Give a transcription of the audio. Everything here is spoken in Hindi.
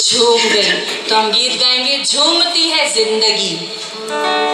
झूम गई। तो हम गीत गाएँगे झूमती है ज़िंदगी।